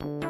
you